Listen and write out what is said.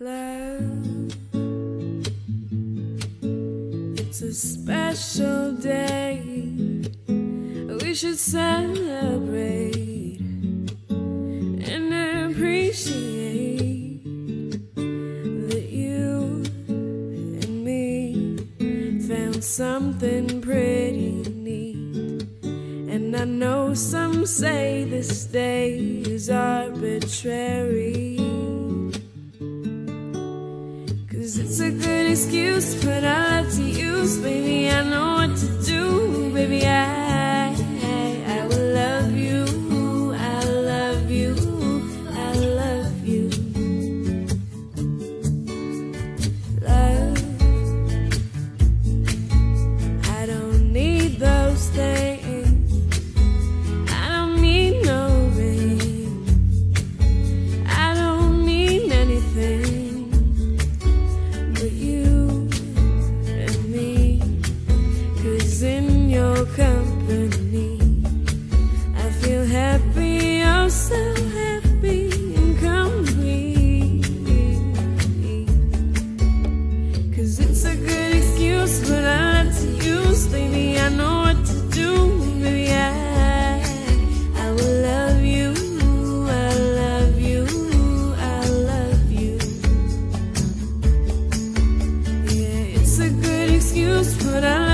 love. It's a special day. We should celebrate and appreciate that you and me found something pretty neat. And I know some say this day is arbitrary. It's a good excuse, but I love to use. Baby, I know what to do. Baby, I company. I feel happy, I'm so happy and. Cause it's a good excuse, but I use. Baby, I know what to do. I will love you. I love you. I love you. Yeah, it's a good excuse, but I